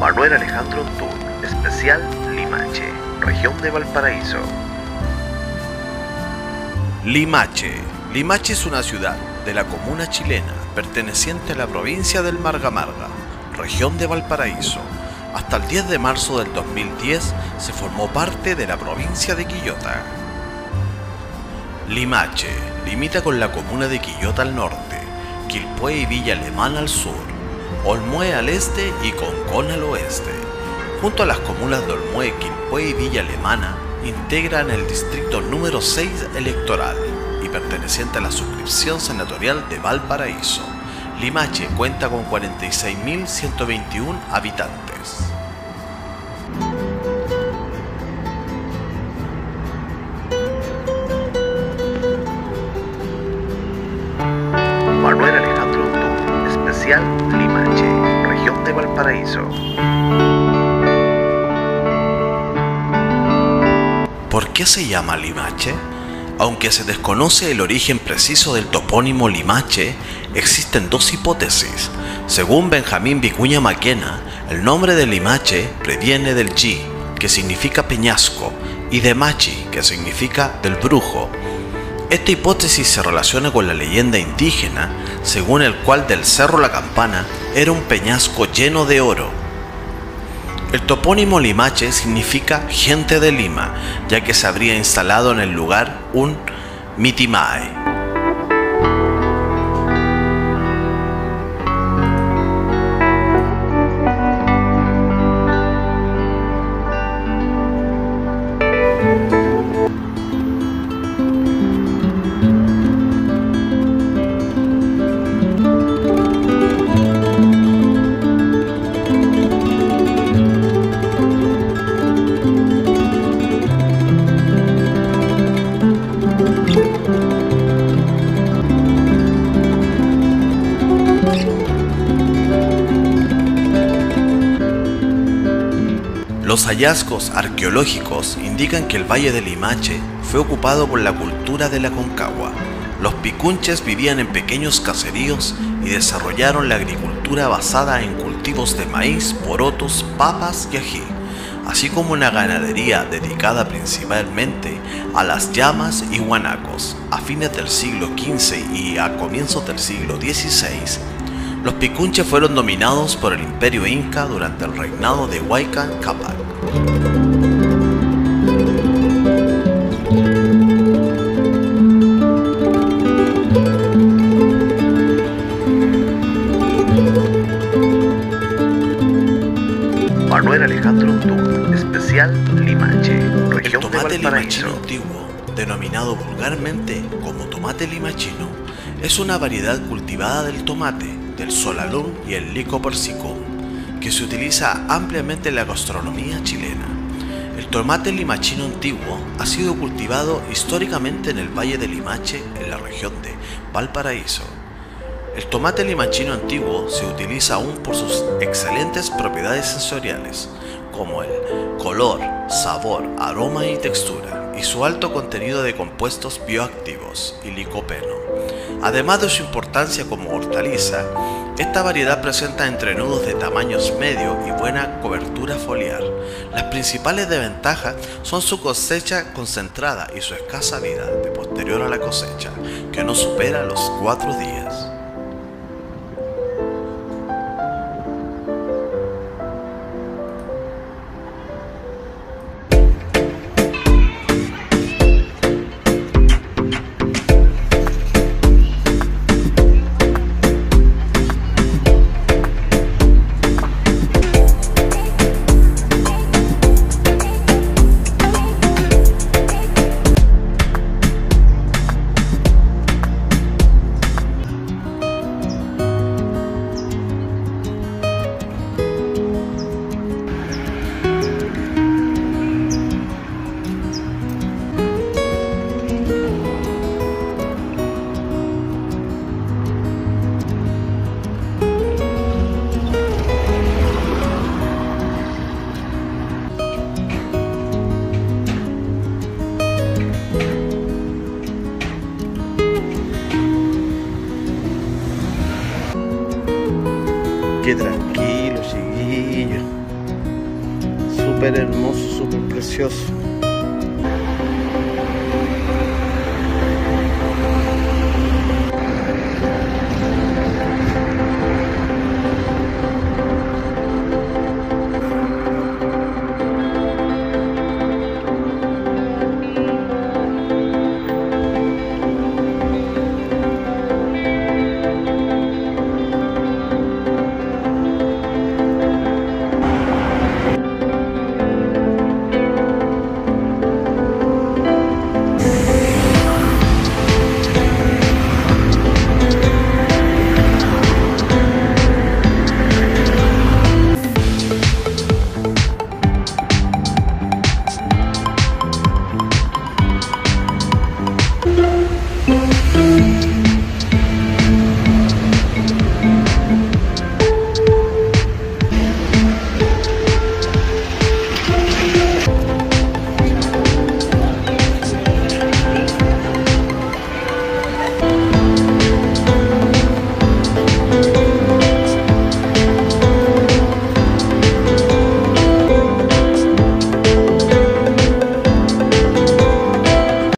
Manuel Alejandro Tour, especial Limache, región de Valparaíso. Limache. Limache es una ciudad de la comuna chilena perteneciente a la provincia del Marga Marga, región de Valparaíso. Hasta el 10 de marzo del 2010 se formó parte de la provincia de Quillota. Limache limita con la comuna de Quillota al norte, Quilpué y Villa Alemana al sur, Olmué al este y Concón al oeste. Junto a las comunas de Olmué, Quilpué y Villa Alemana, integran el distrito número 6 electoral y perteneciente a la suscripción senatorial de Valparaíso. Limache cuenta con 46.121 habitantes. ¿Por qué se llama Limache? Aunque se desconoce el origen preciso del topónimo Limache, existen dos hipótesis. Según Benjamín Vicuña Maquena, el nombre de Limache previene del Ji, que significa peñasco, y de Machi, que significa del brujo. Esta hipótesis se relaciona con la leyenda indígena, según el cual del Cerro La Campana era un peñasco lleno de oro. El topónimo Limache significa gente de Lima, ya que se habría instalado en el lugar un mitimae. Los hallazgos arqueológicos indican que el Valle de Limache fue ocupado por la cultura de la Concagua. Los picunches vivían en pequeños caseríos y desarrollaron la agricultura basada en cultivos de maíz, porotos, papas y ají, así como una ganadería dedicada principalmente a las llamas y guanacos. A fines del siglo XV y a comienzos del siglo XVI, los picunches fueron dominados por el imperio inca durante el reinado de Huaycan Capac. Manuel Alejandro especial Limache, El de tomate limachino antiguo, denominado vulgarmente como tomate limachino, es una variedad cultivada del tomate, del solalum y el licopersicum, se utiliza ampliamente en la gastronomía chilena. El tomate limachino antiguo ha sido cultivado históricamente en el Valle de Limache, en la región de Valparaíso. El tomate limachino antiguo se utiliza aún por sus excelentes propiedades sensoriales, como el color, sabor, aroma y textura, y su alto contenido de compuestos bioactivos y licopeno. Además de su importancia como hortaliza, esta variedad presenta entrenudos de tamaños medio y buena cobertura foliar. Las principales desventajas son su cosecha concentrada y su escasa vida de posterior a la cosecha, que no supera los cuatro días. Tranquilo, chiquillo. Súper hermoso, súper precioso.